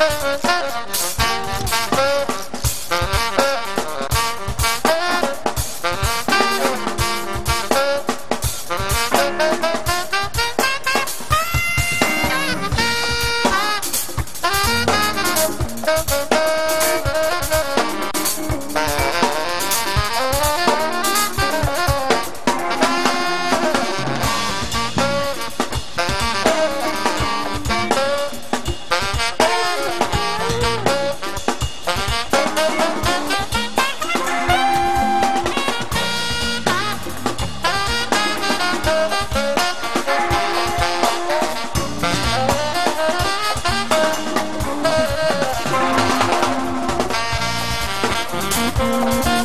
Thank Thank you.